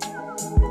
Bye.